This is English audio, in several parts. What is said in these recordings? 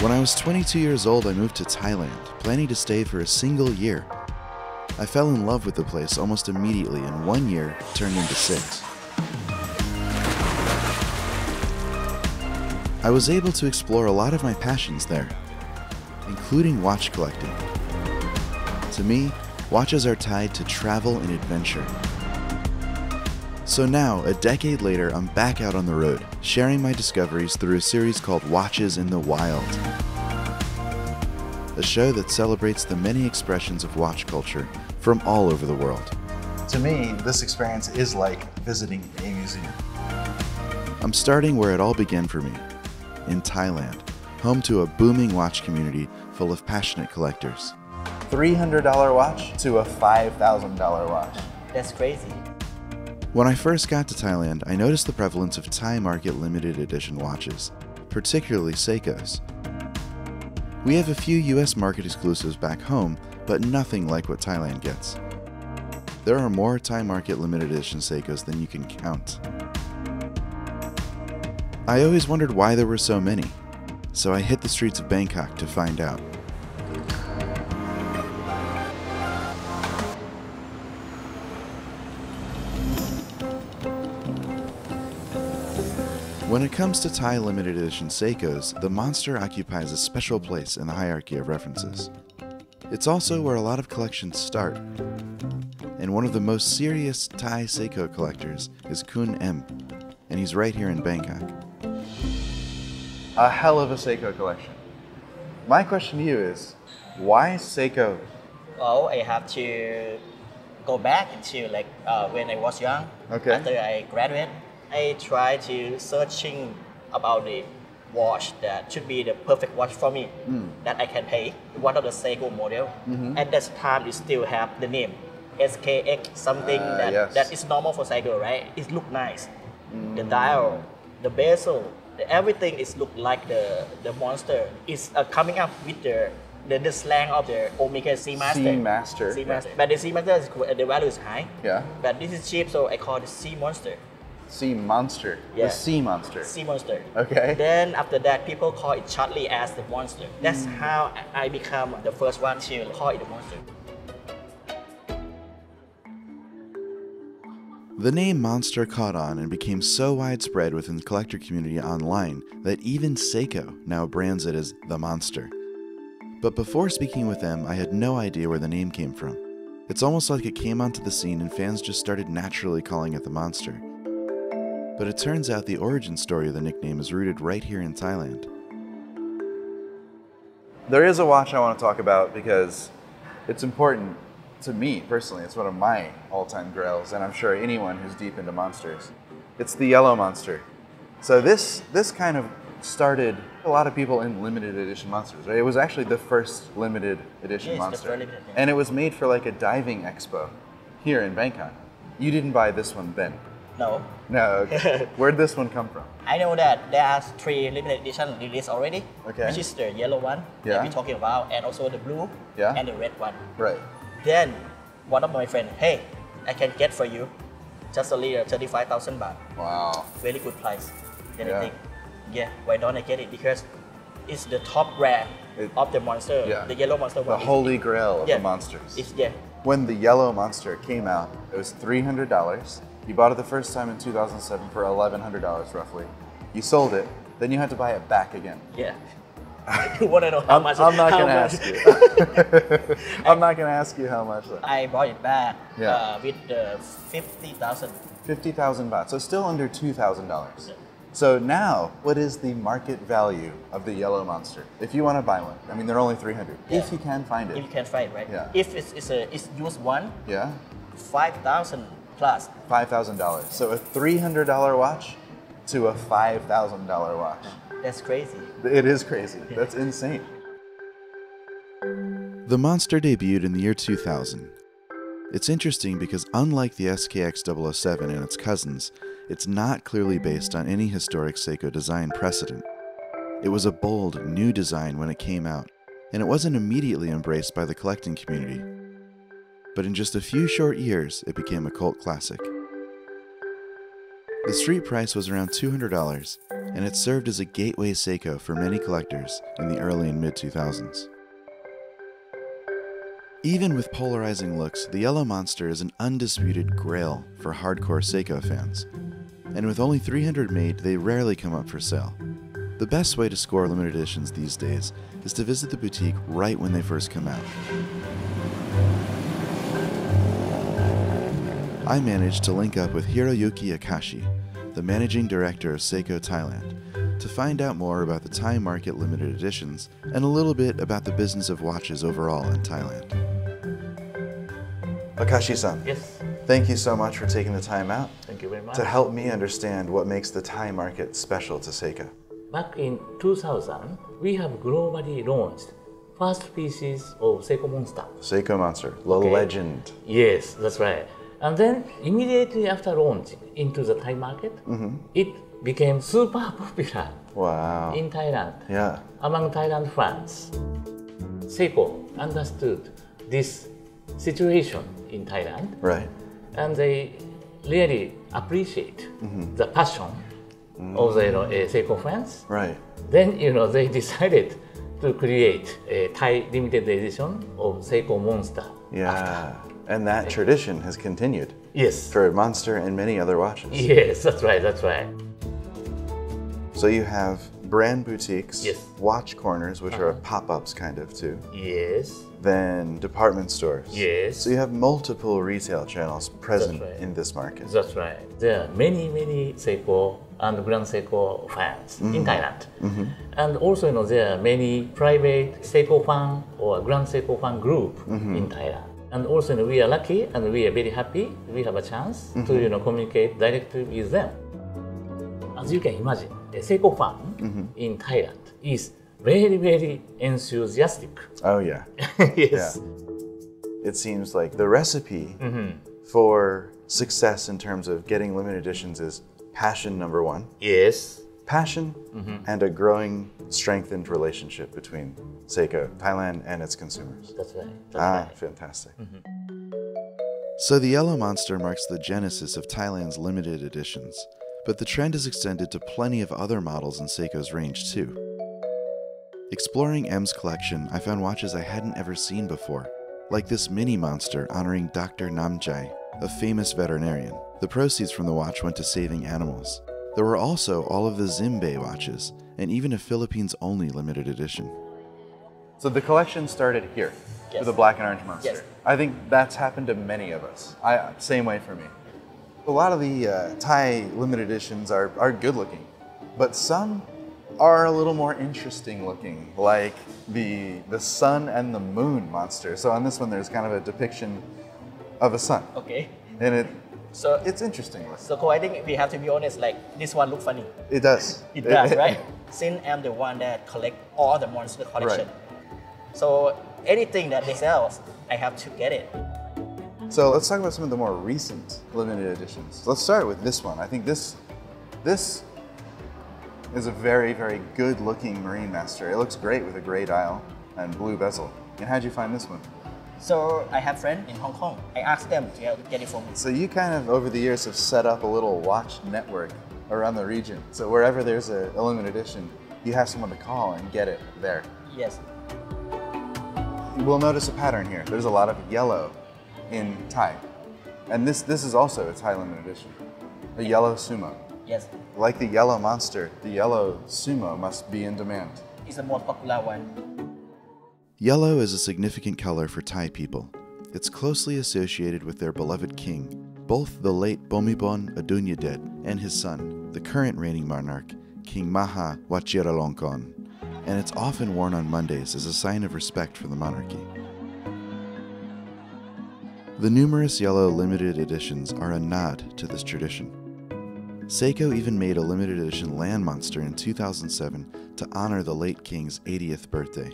When I was 22 years old, I moved to Thailand, planning to stay for a single year. I fell in love with the place almost immediately, and one year turned into six. I was able to explore a lot of my passions there, including watch collecting. To me, watches are tied to travel and adventure. So now, a decade later, I'm back out on the road, sharing my discoveries through a series called Watches in the Wild. A show that celebrates the many expressions of watch culture from all over the world. To me, this experience is like visiting a museum. I'm starting where it all began for me in Thailand, home to a booming watch community full of passionate collectors. $300 watch to a $5,000 watch. That's crazy. When I first got to Thailand, I noticed the prevalence of Thai market limited edition watches, particularly Seikos. We have a few US market exclusives back home, but nothing like what Thailand gets. There are more Thai market limited edition Seikos than you can count. I always wondered why there were so many, so I hit the streets of Bangkok to find out. When it comes to Thai limited edition Seikos, the monster occupies a special place in the hierarchy of references. It's also where a lot of collections start. And one of the most serious Thai Seiko collectors is Khun M, and he's right here in Bangkok. A hell of a Seiko collection. My question to you is, why Seiko? Well, I have to go back to like uh, when I was young. Okay. After I graduate, I try to searching about the watch that should be the perfect watch for me that I can pay. One of the Seiko model. At that time, it still have the name SKX something Ah, that, yes. that is normal for Seiko, right? It look nice. The dial, the bezel, the, everything is look like the the monster. It's uh, coming up with the the, the slang of the Omega Seamaster. C Master. Seamaster. But the Seamaster is the value is high. Yeah. But this is cheap, so I call it Sea Monster. Sea Monster. Yeah. The Sea Monster. Sea Monster. Okay. Then after that, people call it shortly as the monster. That's Hmm. how I become the first one to call it the monster. The name Monster caught on and became so widespread within the collector community online that even Seiko now brands it as the Monster. But before speaking with them, I had no idea where the name came from. It's almost like it came onto the scene and fans just started naturally calling it the Monster. But it turns out the origin story of the nickname is rooted right here in Thailand. There is a watch I want to talk about because it's important to me personally. It's one of my all-time grails, and I'm sure anyone who's deep into monsters. It's the Yellow Monster. So this this kind of started a lot of people in limited edition monsters. Right? It was actually the first limited edition Yeah, monster, first limited edition. and it was made for like a diving expo here in Bangkok. You didn't buy this one then. No. No. Okay. Where'd this one come from? I know that there are three limited edition released already. Okay. Which is the yellow one Yeah. that we're talking about, and also the blue Yeah. and the red one. Right. Then one of my friends, hey, I can get for you just only uh, 35,000 baht. Wow. Very good price. Then Yeah. I think, yeah, why don't I get it? Because it's the top rare It- of the monster. Yeah. The yellow monster The one. holy grail of yeah, the monsters. It's yeah. When the Yellow Monster came out, it was $300. You bought it the first time in 2007 for $1,100 roughly. You sold it, then you had to buy it back again. Yeah. you want to know how I'm, much? I'm not going to ask you. I'm not going to ask you how much. though. I bought it back Yeah. uh, with the 50,000. 50,000 baht, so still under $2,000. So now, what is the market value of the Yellow Monster? If you want to buy one, I mean, they're only 300 Yeah. if you can find it. If it. you can find, it, right? Yeah. If it's, it's a it's used one, Yeah? 5,000 plus. $5,000. So a $300 watch to a $5,000 watch. That's crazy. It is crazy. That's insane. The Monster debuted in the year 2000. It's interesting because, unlike the SKX 007 and its cousins, it's not clearly based on any historic Seiko design precedent. It was a bold, new design when it came out, and it wasn't immediately embraced by the collecting community. But in just a few short years, it became a cult classic. The street price was around $200, and it served as a gateway Seiko for many collectors in the early and mid 2000s. Even with polarizing looks, the Yellow Monster is an undisputed grail for hardcore Seiko fans. And with only 300 made, they rarely come up for sale. The best way to score limited editions these days is to visit the boutique right when they first come out. I managed to link up with Hiroyuki Akashi, the managing director of Seiko Thailand, to find out more about the Thai market limited editions and a little bit about the business of watches overall in Thailand. Akashi-san, Yes, thank you so much for taking the time out thank you very much. to help me understand what makes the Thai market special to Seiko. Back in 2000, we have globally launched first pieces of Seiko Monster. Seiko Monster, the Okay. legend. Yes, that's right. And then immediately after launch into the Thai market, mm-hmm. it became super popular Wow. in Thailand Yeah. among Thailand fans. Seiko understood this situation in Thailand Right. And they really appreciate the passion of the you know, uh, Seiko fans. Right. Then you know they decided to create a Thai limited edition of Seiko Monster. Yeah. And that tradition has continued Yes. for Monster and many other watches. Yes, that's right. That's right. So you have brand boutiques, Yes. Uh-huh. watch corners, which are uh-huh. pop-ups kind of too, Yes. then department stores. Yes. So you have multiple retail channels present right. in this market. That's right. There are many, many Seiko and Grand Seiko fans in mm-hmm. Thailand. Mm-hmm. And also, you know, there are many private Seiko fan or Grand Seiko fan group mm-hmm. in Thailand. And also, you know, we are lucky and we are very happy we have a chance to, you know, communicate directly with them. As you can imagine, a Seiko fan in Thailand is very, very enthusiastic. Oh yeah. yes. It seems like the recipe Mm-hmm. for success in terms of getting limited editions is passion number one. Yes. Passion Mm-hmm. and a growing, strengthened relationship between Seiko, Thailand, and its consumers. That's right. That's Ah, right. fantastic. So the Yellow Monster marks the genesis of Thailand's limited editions, but the trend has extended to plenty of other models in Seiko's range too. Exploring M's collection, I found watches I hadn't ever seen before, like this mini monster honoring Dr. Namjai, a famous veterinarian. The proceeds from the watch went to saving animals. There were also all of the Zimbe watches, and even a Philippines only limited edition. So the collection started here Yes. with the black and orange monster. Yes. I think that's happened to many of us. I same way for me. A lot of the uh, Thai limited editions are, are good looking, but some are a little more interesting looking, like the the sun and the moon monster. So on this one, there's kind of a depiction of a sun, Okay. and it So it's interesting. so Ko, I think we have to be honest. Like this one look funny. It does. It does, right? Since I'm the one that collect all the monster collection, so anything that they sell, I have to get it. So let's talk about some of the more recent limited editions. Let's start with this one. I think this this is a very, very good looking Marinemaster. It looks great with a gray dial and blue bezel. And how'd you find this one? So I have friends in Hong Kong. I asked them to help get it for me. So you kind of over the years have set up a little watch network around the region. So wherever there's a, a limited edition, you have someone to call and get it there. Yes. We'll notice a pattern here. There's a lot of yellow in Thai. And this this is also a Thai limited edition. A yellow sumo. Yes. Like the yellow monster, the yellow sumo must be in demand. It's the most popular one. Yellow is a significant color for Thai people. It's closely associated with their beloved king, both the late Bhumibol Adulyadej and his son, the current reigning monarch, King Maha Vajiralongkorn, and it's often worn on Mondays as a sign of respect for the monarchy. The numerous yellow limited editions are a nod to this tradition. Seiko even made a limited edition land monster in 2007 to honor the late king's 80th birthday.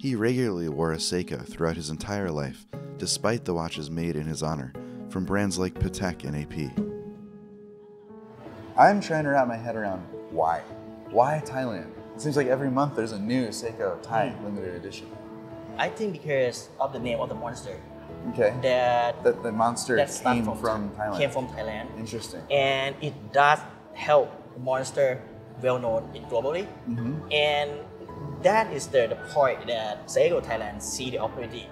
He regularly wore a Seiko throughout his entire life, despite the watches made in his honor from brands like Patek and AP. I'm trying to wrap my head around why. Why Thailand? It seems like every month there's a new Seiko Thai hmm. limited edition. I think because of the name of the monster Okay. that That the monster that came from, Thailand. Came from Thailand. Interesting. and it does help the monster well known globally, mm-hmm. and that is the, the point that Seiko Thailand see the opportunity.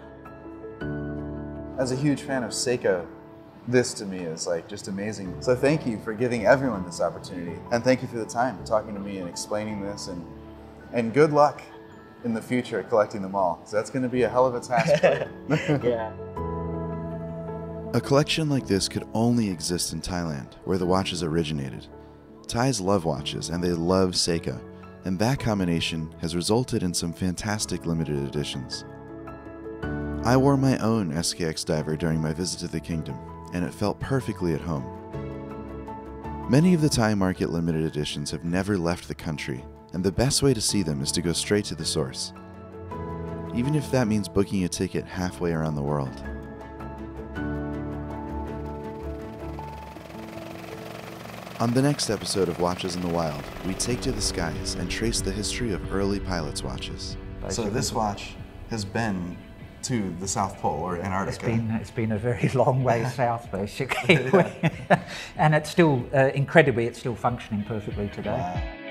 As a huge fan of Seiko, this to me is like just amazing. So thank you for giving everyone this opportunity, and thank you for the time talking to me and explaining this, and and good luck in the future collecting them all. So that's going to be a hell of a task. yeah. A collection like this could only exist in Thailand, where the watches originated. Thais love watches and they love Seiko, and that combination has resulted in some fantastic limited editions. I wore my own SKX diver during my visit to the kingdom, and it felt perfectly at home. Many of the Thai market limited editions have never left the country, and the best way to see them is to go straight to the source, even if that means booking a ticket halfway around the world. On the next episode of Watches in the Wild, we take to the skies and trace the history of early pilots' watches. So this watch has been to the South Pole or Antarctica. It's been, it's been a very long way south, basically. and it's still, uh, incredibly, it's still functioning perfectly today. Wow.